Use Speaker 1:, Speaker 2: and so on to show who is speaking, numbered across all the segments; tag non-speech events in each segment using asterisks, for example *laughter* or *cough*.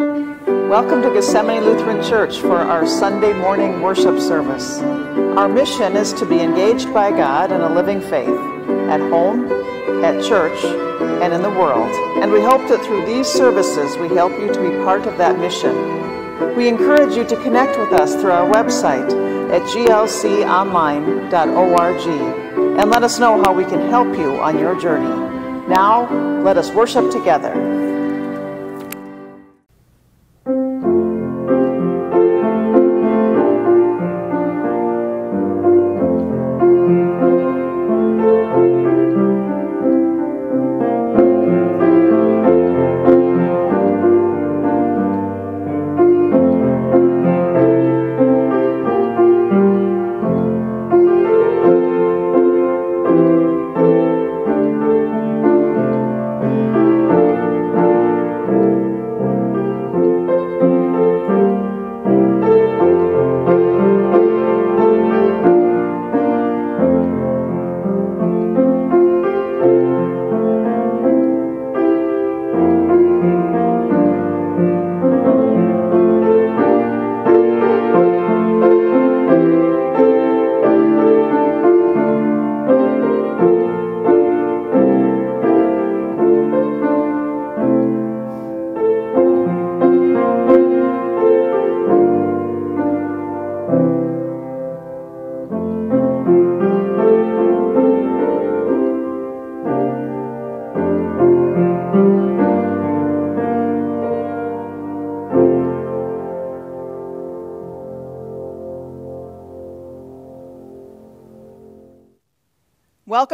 Speaker 1: Welcome to Gethsemane Lutheran Church for our Sunday morning worship service. Our mission is to be engaged by God in a living faith at home, at church, and in the world. And we hope that through these services we help you to be part of that mission. We encourage you to connect with us through our website at glconline.org and let us know how we can help you on your journey. Now, let us worship together.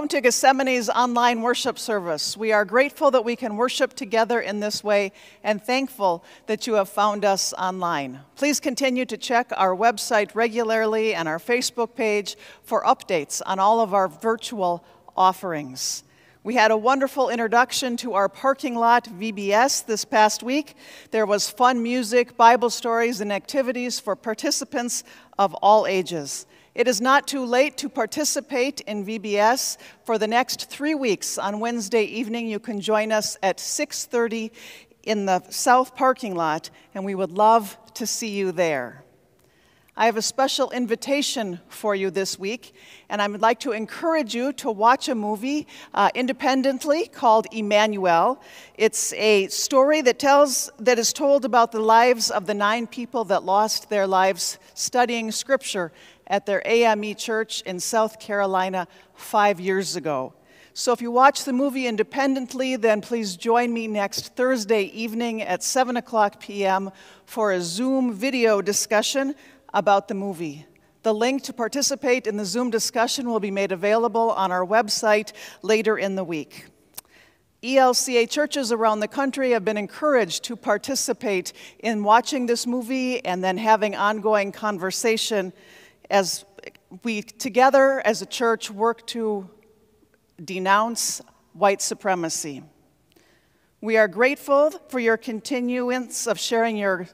Speaker 1: Welcome to Gethsemane's online worship service. We are grateful that we can worship together in this way and thankful that you have found us online. Please continue to check our website regularly and our Facebook page for updates on all of our virtual offerings. We had a wonderful introduction to our parking lot VBS this past week. There was fun music, Bible stories, and activities for participants of all ages. It is not too late to participate in VBS. For the next three weeks on Wednesday evening, you can join us at 6.30 in the south parking lot, and we would love to see you there. I have a special invitation for you this week, and I would like to encourage you to watch a movie uh, independently called Emanuel. It's a story that tells that is told about the lives of the nine people that lost their lives studying Scripture at their AME church in South Carolina five years ago. So if you watch the movie independently, then please join me next Thursday evening at 7 o'clock p.m. for a Zoom video discussion about the movie. The link to participate in the Zoom discussion will be made available on our website later in the week. ELCA churches around the country have been encouraged to participate in watching this movie and then having ongoing conversation as we together as a church work to denounce white supremacy. We are grateful for your continuance of sharing your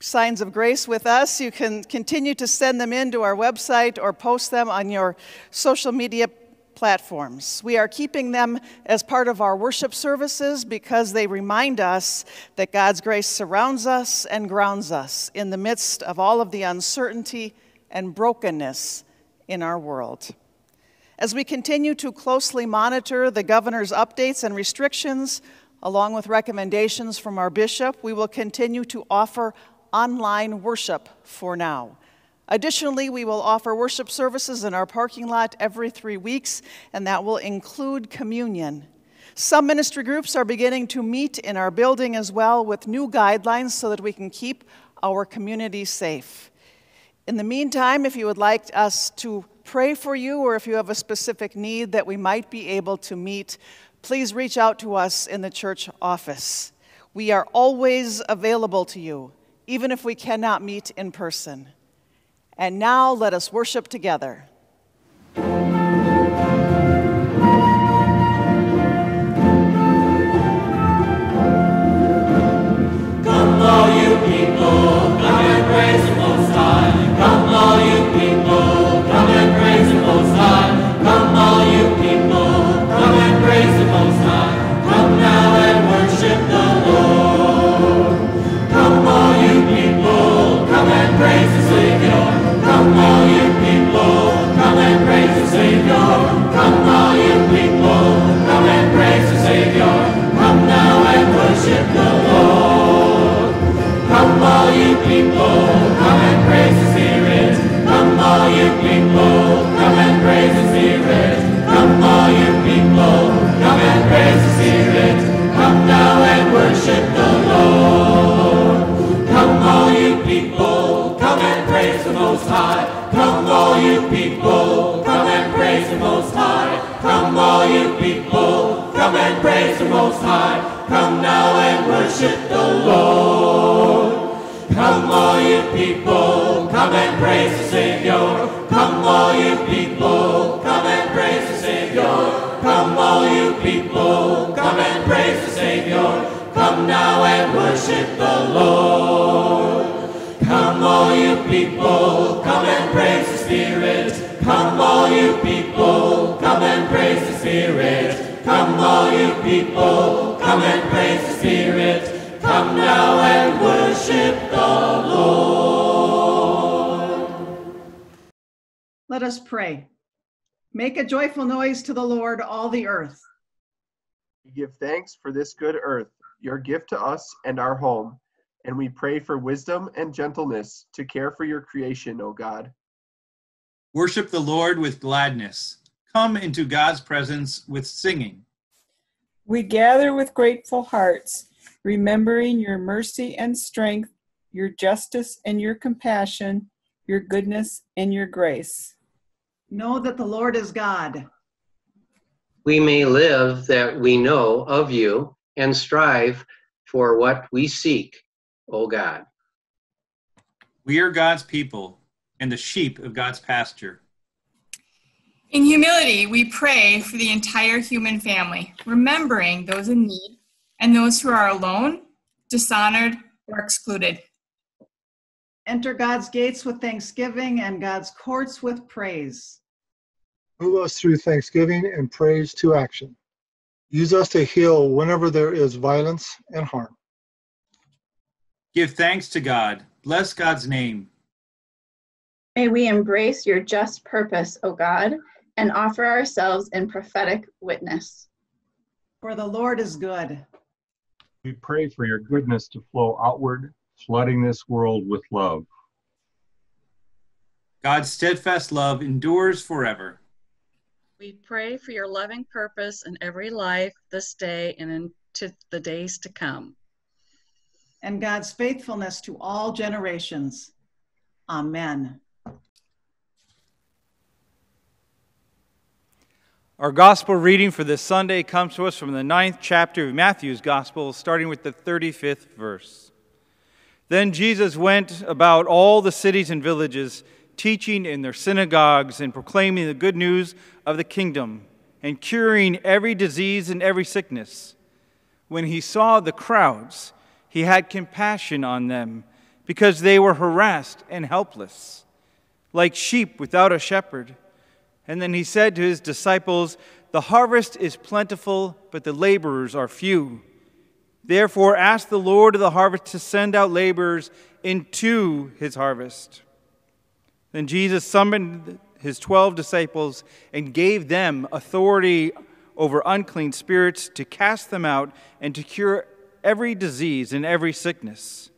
Speaker 1: signs of grace with us. You can continue to send them in to our website or post them on your social media platforms. We are keeping them as part of our worship services because they remind us that God's grace surrounds us and grounds us in the midst of all of the uncertainty and brokenness in our world. As we continue to closely monitor the governor's updates and restrictions, along with recommendations from our bishop, we will continue to offer online worship for now. Additionally, we will offer worship services in our parking lot every three weeks, and that will include communion. Some ministry groups are beginning to meet in our building as well with new guidelines so that we can keep our community safe. In the meantime, if you would like us to pray for you or if you have a specific need that we might be able to meet, please reach out to us in the church office. We are always available to you, even if we cannot meet in person. And now let us worship together.
Speaker 2: Come on. Praise the Savior. Come, all you people, come and praise the Savior. Come, all you people, come and praise the Savior. Come now and worship the Lord. Come, all you people, come and praise the Spirit. Come, all you people, come and praise the Spirit. Come, all you people, come and praise the Spirit. Come now and worship the Lord.
Speaker 1: Let us pray. Make a joyful noise to the Lord, all the earth.
Speaker 3: We give thanks for this good earth, your gift to us and our home, and we pray for wisdom and gentleness to care for your creation, O God.
Speaker 4: Worship the Lord with gladness. Come into God's presence with singing.
Speaker 5: We gather with grateful hearts, remembering your mercy and strength, your justice and your compassion, your goodness and your grace.
Speaker 1: Know that the Lord is God.
Speaker 6: we may live that we know of you and strive for what we seek, O God.
Speaker 4: We are God's people and the sheep of God's pasture.
Speaker 7: In humility, we pray for the entire human family, remembering those in need and those who are alone, dishonored, or excluded.
Speaker 1: Enter God's gates with thanksgiving and God's courts with praise.
Speaker 8: Move us through thanksgiving and praise to action. Use us to heal whenever there is violence and harm.
Speaker 4: Give thanks to God. Bless God's name.
Speaker 9: May we embrace your just purpose, O God, and offer ourselves in prophetic witness.
Speaker 1: For the Lord is good.
Speaker 10: We pray for your goodness to flow outward, flooding this world with love.
Speaker 4: God's steadfast love endures forever.
Speaker 11: We pray for your loving purpose in every life this day and into the days to come.
Speaker 1: and God's faithfulness to all generations. Amen.
Speaker 12: Our gospel reading for this Sunday comes to us from the ninth chapter of Matthew's gospel, starting with the 35th verse. Then Jesus went about all the cities and villages, teaching in their synagogues and proclaiming the good news of the kingdom, and curing every disease and every sickness. When he saw the crowds, he had compassion on them, because they were harassed and helpless, like sheep without a shepherd. And then he said to his disciples, The harvest is plentiful, but the laborers are few. Therefore, ask the Lord of the harvest to send out laborers into his harvest. Then Jesus summoned his twelve disciples and gave them authority over unclean spirits to cast them out and to cure every disease and every sickness.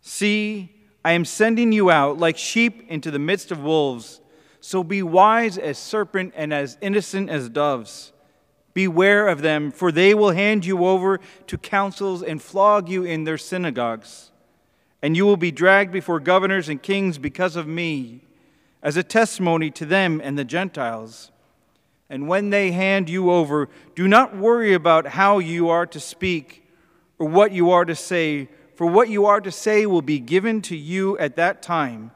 Speaker 12: See, I am sending you out like sheep into the midst of wolves. So be wise as serpent and as innocent as doves. Beware of them, for they will hand you over to councils and flog you in their synagogues. And you will be dragged before governors and kings because of me, as a testimony to them and the Gentiles. And when they hand you over, do not worry about how you are to speak or what you are to say, for what you are to say will be given to you at that time.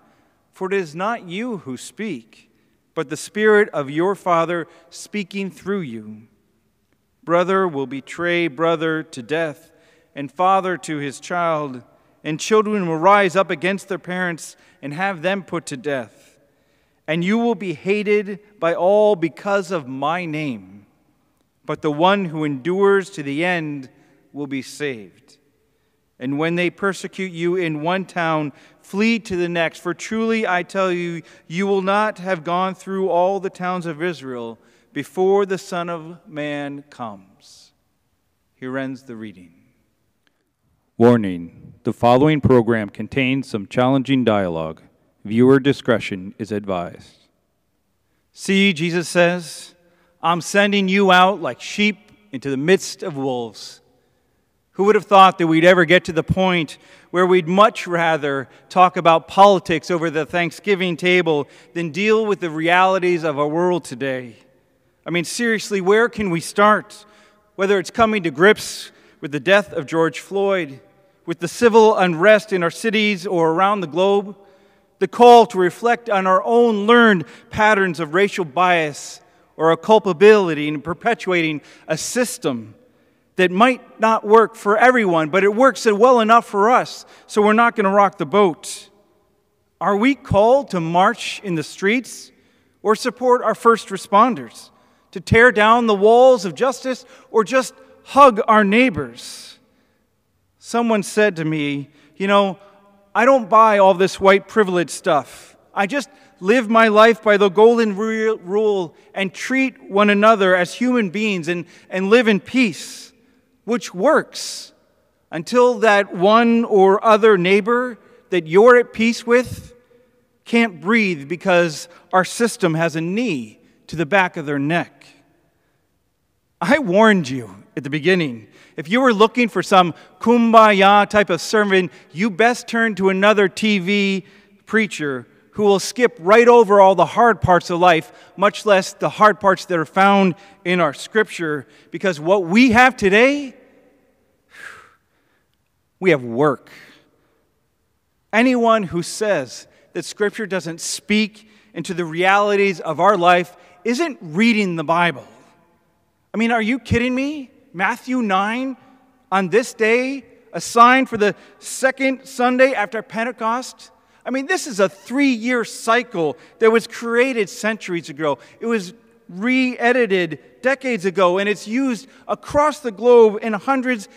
Speaker 12: For it is not you who speak, but the Spirit of your Father speaking through you. Brother will betray brother to death, and father to his child, and children will rise up against their parents and have them put to death. And you will be hated by all because of my name. But the one who endures to the end will be saved. And when they persecute you in one town, flee to the next. For truly I tell you, you will not have gone through all the towns of Israel before the Son of Man comes. Here ends the reading. Warning the following program contains some challenging dialogue. Viewer discretion is advised. See, Jesus says, I'm sending you out like sheep into the midst of wolves. Who would have thought that we'd ever get to the point where we'd much rather talk about politics over the Thanksgiving table than deal with the realities of our world today? I mean, seriously, where can we start? Whether it's coming to grips with the death of George Floyd, with the civil unrest in our cities or around the globe, the call to reflect on our own learned patterns of racial bias or a culpability in perpetuating a system that might not work for everyone, but it works well enough for us, so we're not going to rock the boat. Are we called to march in the streets or support our first responders, to tear down the walls of justice or just hug our neighbors? Someone said to me, You know, I don't buy all this white privilege stuff. I just live my life by the golden rule and treat one another as human beings and, and live in peace which works until that one or other neighbor that you're at peace with can't breathe because our system has a knee to the back of their neck. I warned you at the beginning. If you were looking for some kumbaya type of sermon, you best turn to another TV preacher who will skip right over all the hard parts of life, much less the hard parts that are found in our scripture, because what we have today we have work. Anyone who says that Scripture doesn't speak into the realities of our life isn't reading the Bible. I mean, are you kidding me? Matthew 9, on this day, a sign for the second Sunday after Pentecost? I mean, this is a three year cycle that was created centuries ago. It was re edited decades ago, and it's used across the globe in hundreds,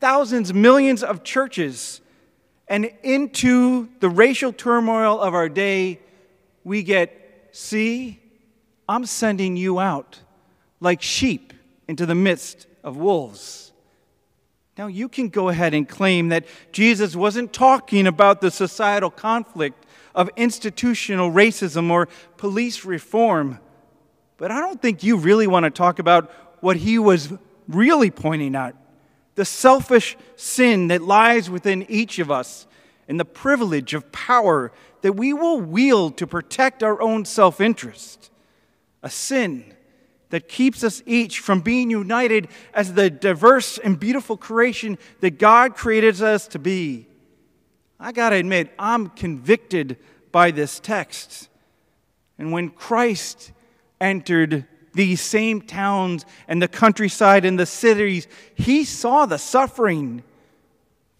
Speaker 12: thousands, millions of churches. And into the racial turmoil of our day, we get, see, I'm sending you out like sheep into the midst of wolves. Now, you can go ahead and claim that Jesus wasn't talking about the societal conflict of institutional racism or police reform, but I don't think you really want to talk about what he was really pointing at the selfish sin that lies within each of us, and the privilege of power that we will wield to protect our own self interest. A sin that keeps us each from being united as the diverse and beautiful creation that God created us to be. I got to admit, I'm convicted by this text. And when Christ entered these same towns and the countryside and the cities, he saw the suffering.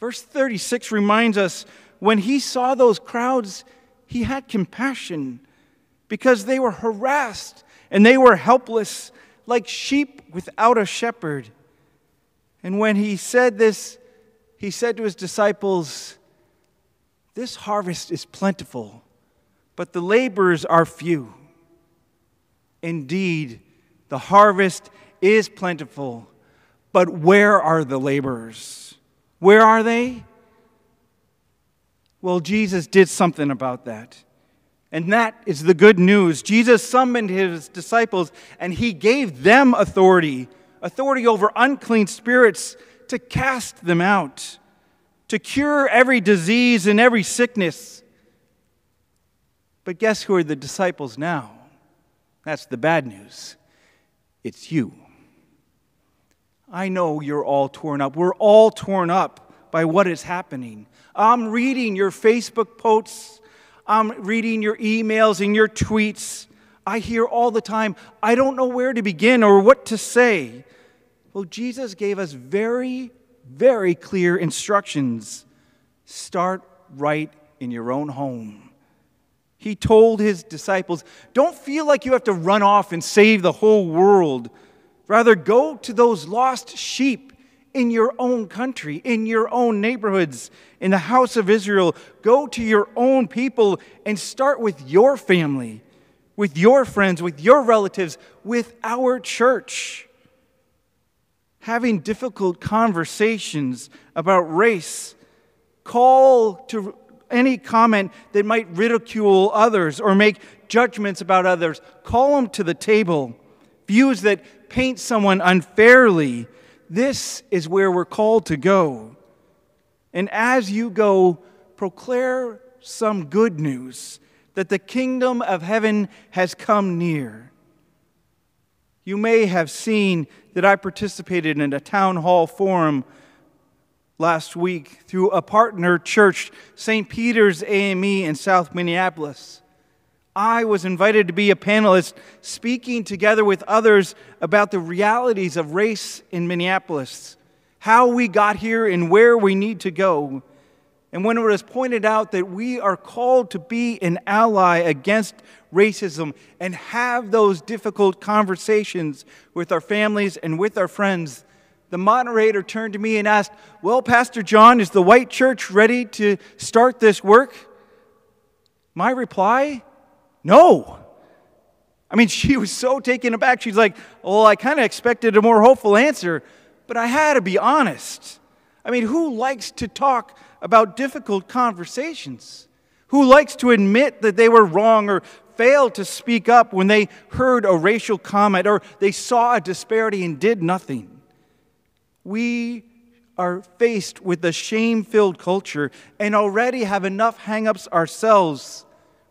Speaker 12: Verse 36 reminds us when he saw those crowds, he had compassion because they were harassed and they were helpless, like sheep without a shepherd. And when he said this, he said to his disciples, This harvest is plentiful, but the laborers are few. Indeed, the harvest is plentiful, but where are the laborers? Where are they? Well, Jesus did something about that. And that is the good news. Jesus summoned his disciples and he gave them authority authority over unclean spirits to cast them out, to cure every disease and every sickness. But guess who are the disciples now? That's the bad news. It's you. I know you're all torn up. We're all torn up by what is happening. I'm reading your Facebook posts, I'm reading your emails and your tweets. I hear all the time, I don't know where to begin or what to say. Well, Jesus gave us very, very clear instructions. Start right in your own home. He told his disciples, Don't feel like you have to run off and save the whole world. Rather, go to those lost sheep in your own country, in your own neighborhoods, in the house of Israel. Go to your own people and start with your family, with your friends, with your relatives, with our church. Having difficult conversations about race, call to any comment that might ridicule others or make judgments about others. Call them to the table. Views that paint someone unfairly. This is where we're called to go. And as you go, proclaim some good news that the kingdom of heaven has come near. You may have seen that I participated in a town hall forum last week through a partner church, St. Peter's AME in South Minneapolis. I was invited to be a panelist speaking together with others about the realities of race in Minneapolis, how we got here and where we need to go. And when it was pointed out that we are called to be an ally against racism and have those difficult conversations with our families and with our friends, the moderator turned to me and asked, Well, Pastor John, is the white church ready to start this work? My reply, No. I mean, *laughs* she was so taken aback. She's like, Well, I kind of expected a more hopeful answer, but I had to be honest. I mean, who likes to talk about difficult conversations? Who likes to admit that they were wrong or failed to speak up when they heard a racial comment or they saw a disparity and did nothing? we are faced with a shame filled culture and already have enough hang ups ourselves.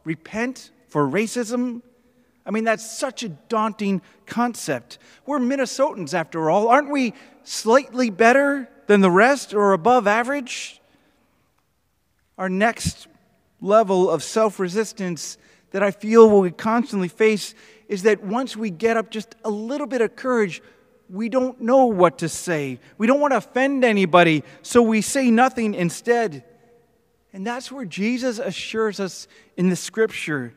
Speaker 12: Repent for racism? I mean, that's such a daunting concept. We're Minnesotans, after all. Aren't we slightly better than the rest or above average? Our next level of self resistance that I feel we constantly face is that once we get up just a little bit of courage, we don't know what to say. We don't want to offend anybody, so we say nothing instead. And that's where Jesus assures us in the scripture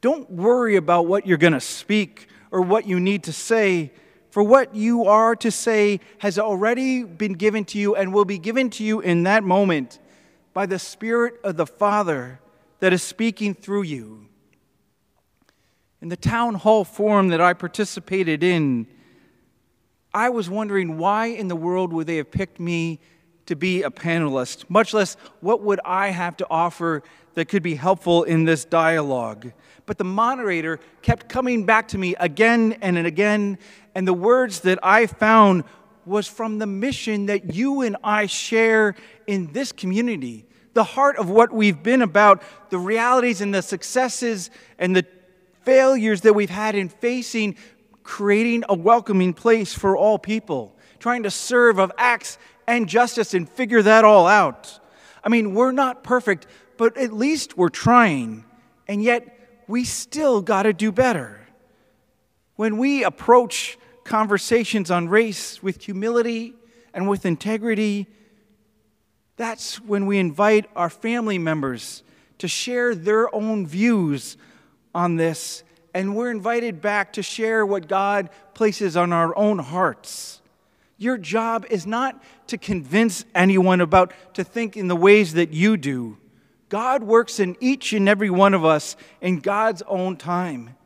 Speaker 12: don't worry about what you're going to speak or what you need to say, for what you are to say has already been given to you and will be given to you in that moment by the Spirit of the Father that is speaking through you. In the town hall forum that I participated in, I was wondering why in the world would they have picked me to be a panelist, much less what would I have to offer that could be helpful in this dialogue. But the moderator kept coming back to me again and again, and the words that I found was from the mission that you and I share in this community. The heart of what we've been about, the realities and the successes and the failures that we've had in facing creating a welcoming place for all people, trying to serve of acts and justice and figure that all out. I mean, we're not perfect, but at least we're trying. And yet, we still got to do better. When we approach conversations on race with humility and with integrity, that's when we invite our family members to share their own views on this and we're invited back to share what God places on our own hearts. Your job is not to convince anyone about to think in the ways that you do. God works in each and every one of us in God's own time.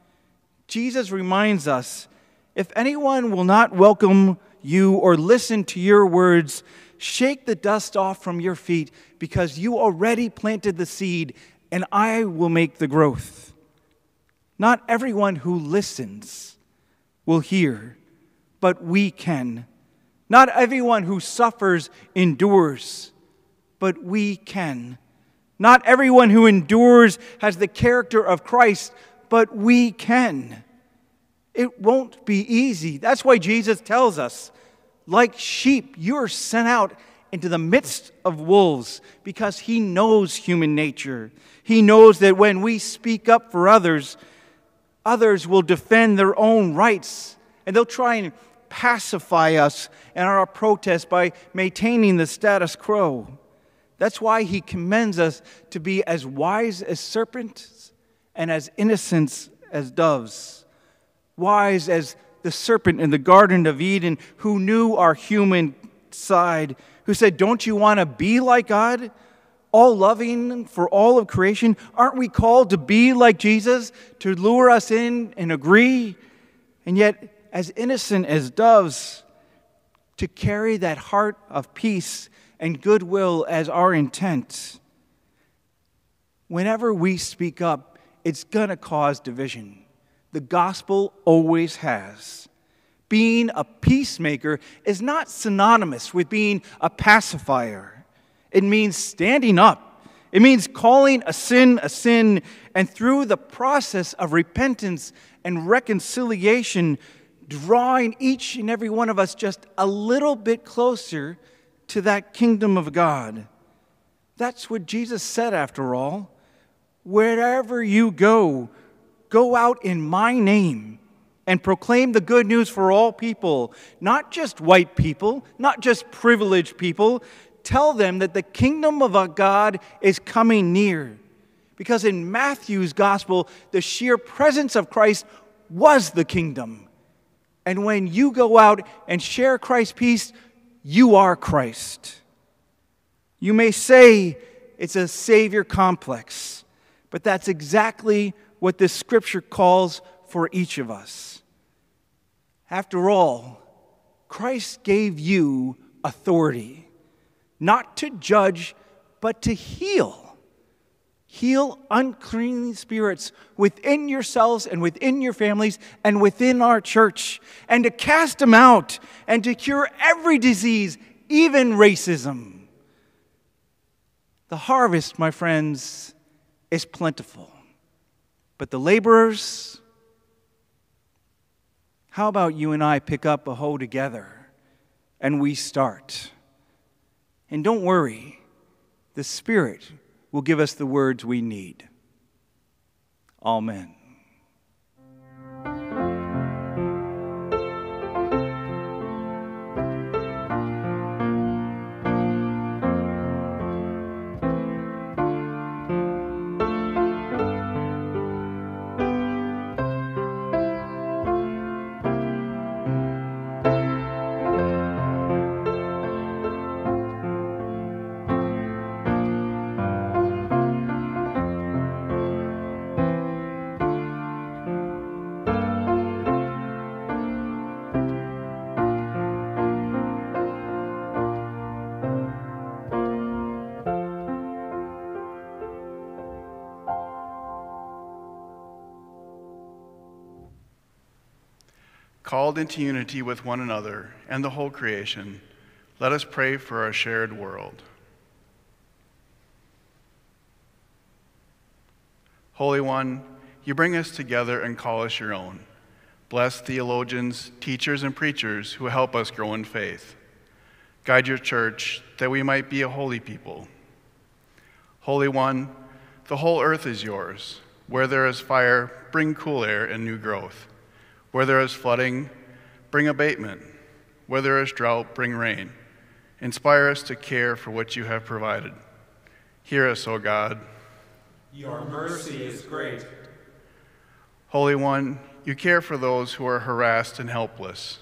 Speaker 12: Jesus reminds us if anyone will not welcome you or listen to your words, shake the dust off from your feet because you already planted the seed and I will make the growth. Not everyone who listens will hear, but we can. Not everyone who suffers endures, but we can. Not everyone who endures has the character of Christ, but we can. It won't be easy. That's why Jesus tells us, like sheep, you are sent out into the midst of wolves because he knows human nature. He knows that when we speak up for others, Others will defend their own rights and they'll try and pacify us and our protest by maintaining the status quo. That's why he commends us to be as wise as serpents and as innocent as doves. Wise as the serpent in the Garden of Eden who knew our human side, who said, Don't you want to be like God? all loving for all of creation? Aren't we called to be like Jesus, to lure us in and agree? And yet, as innocent as doves, to carry that heart of peace and goodwill as our intent. Whenever we speak up, it's going to cause division. The gospel always has. Being a peacemaker is not synonymous with being a pacifier. It means standing up. It means calling a sin a sin, and through the process of repentance and reconciliation, drawing each and every one of us just a little bit closer to that kingdom of God. That's what Jesus said, after all. Wherever you go, go out in my name and proclaim the good news for all people, not just white people, not just privileged people. Tell them that the kingdom of God is coming near. Because in Matthew's gospel, the sheer presence of Christ was the kingdom. And when you go out and share Christ's peace, you are Christ. You may say it's a Savior complex, but that's exactly what this scripture calls for each of us. After all, Christ gave you authority, not to judge, but to heal. Heal unclean spirits within yourselves and within your families and within our church, and to cast them out and to cure every disease, even racism. The harvest, my friends, is plentiful, but the laborers, how about you and I pick up a hoe together and we start? And don't worry, the Spirit will give us the words we need. Amen.
Speaker 13: Called into unity with one another and the whole creation, let us pray for our shared world. Holy One, you bring us together and call us your own. Bless theologians, teachers, and preachers who help us grow in faith. Guide your church that we might be a holy people. Holy One, the whole earth is yours. Where there is fire, bring cool air and new growth. Where there is flooding, bring abatement. Where there is drought, bring rain. Inspire us to care for what you have provided. Hear us, O God.
Speaker 14: Your mercy is great.
Speaker 13: Holy One, you care for those who are harassed and helpless.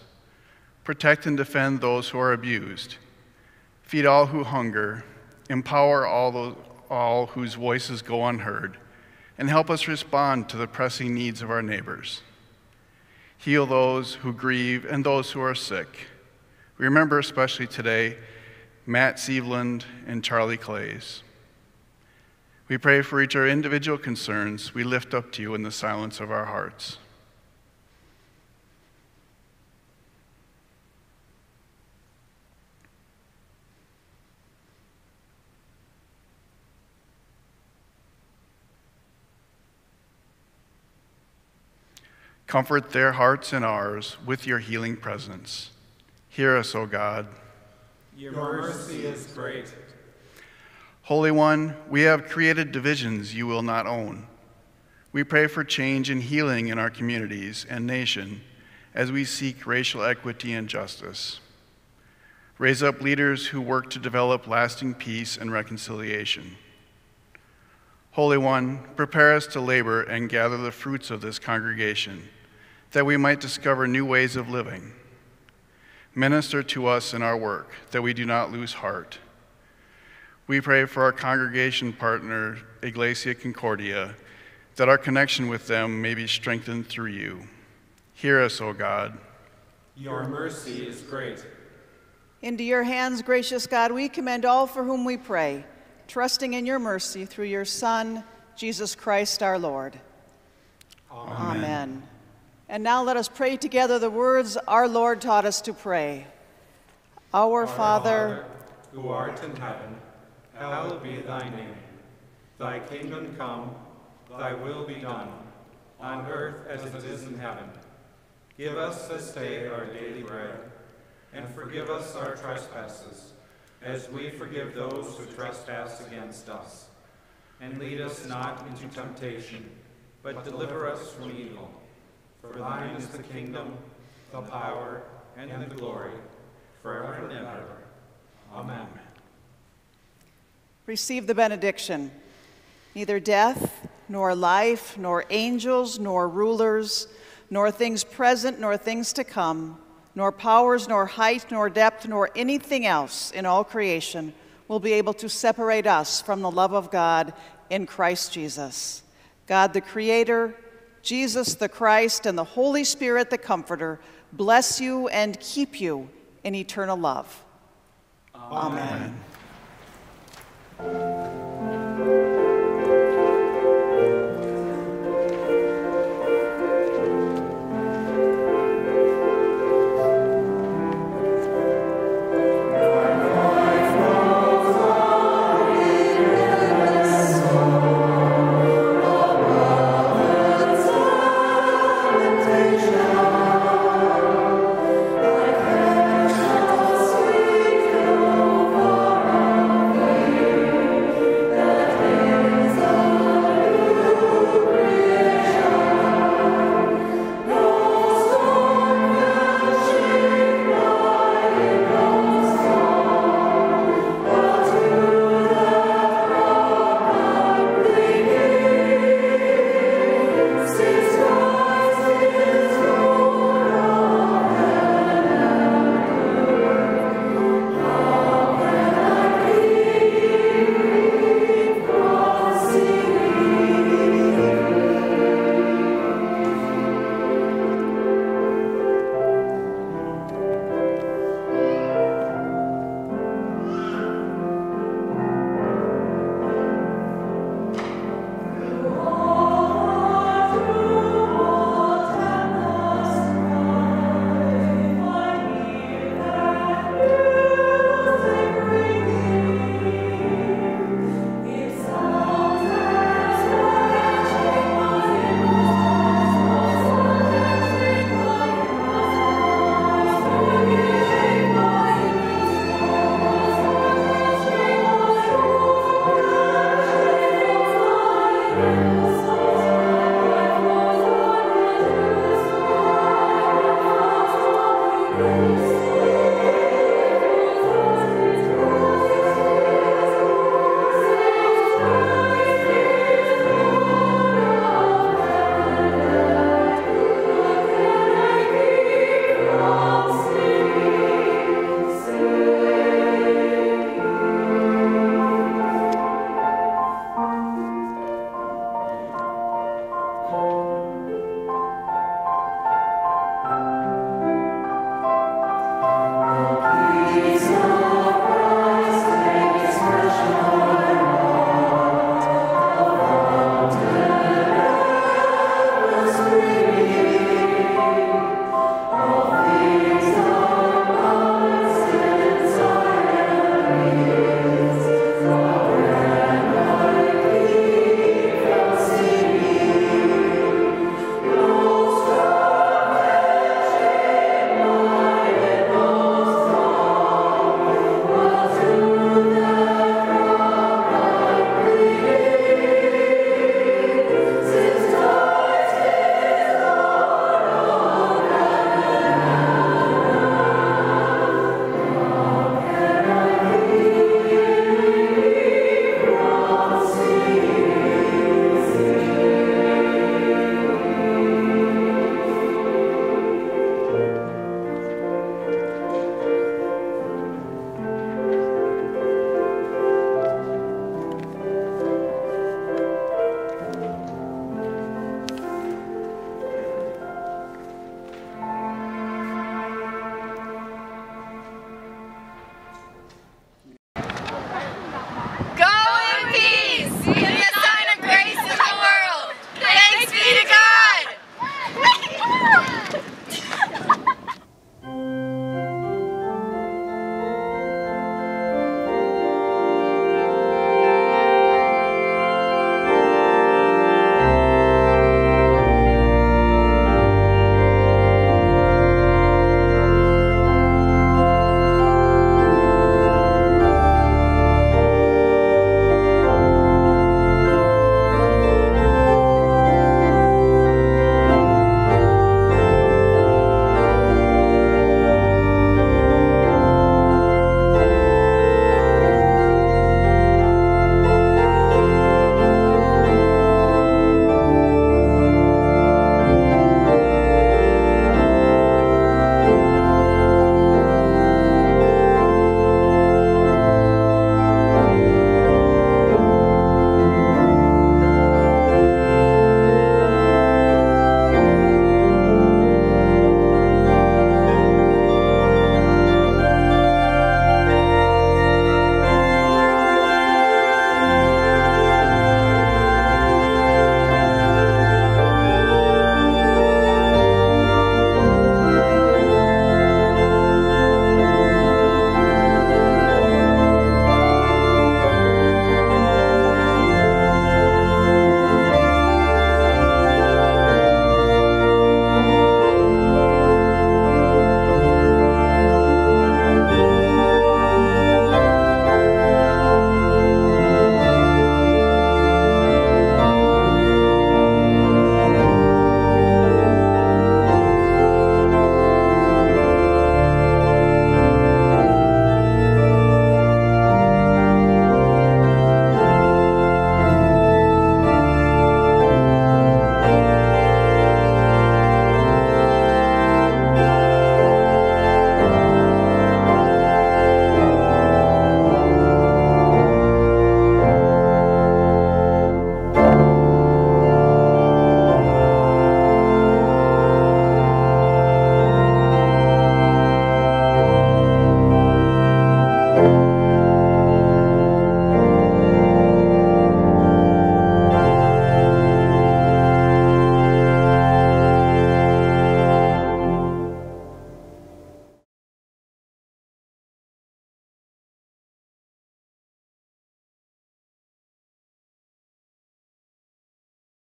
Speaker 13: Protect and defend those who are abused. Feed all who hunger. Empower all, those, all whose voices go unheard. And help us respond to the pressing needs of our neighbors. Heal those who grieve and those who are sick. We remember especially today Matt Sieveland and Charlie Clays. We pray for each our individual concerns we lift up to you in the silence of our hearts. Comfort their hearts and ours with your healing presence. Hear us, O God.
Speaker 14: Your mercy is great.
Speaker 13: Holy One, we have created divisions you will not own. We pray for change and healing in our communities and nation as we seek racial equity and justice. Raise up leaders who work to develop lasting peace and reconciliation. Holy One, prepare us to labor and gather the fruits of this congregation, that we might discover new ways of living. Minister to us in our work, that we do not lose heart. We pray for our congregation partner, Iglesia Concordia, that our connection with them may be strengthened through you. Hear us, O God.
Speaker 14: Your mercy is great.
Speaker 1: Into your hands, gracious God, we commend all for whom we pray, trusting in your mercy through your Son, Jesus Christ our Lord.
Speaker 14: Amen.
Speaker 1: Amen. And now let us pray together the words our Lord taught us to pray. Our,
Speaker 14: Our
Speaker 1: Father,
Speaker 14: who art in heaven, hallowed be thy name. Thy kingdom come, thy will be done, on earth as it is in heaven. Give us this day our daily bread, and forgive us our trespasses, as we forgive those who trespass against us. And lead us not into temptation, but deliver us from evil. For thine is the kingdom, the power, and the glory, forever and ever. Amen.
Speaker 1: Receive the benediction. Neither death, nor life, nor angels, nor rulers, nor things present, nor things to come, nor powers, nor height, nor depth, nor anything else in all creation will be able to separate us from the love of God in Christ Jesus. God the Creator, Jesus the Christ, and the Holy Spirit the Comforter, bless you and keep you in eternal love. Amen. Amen.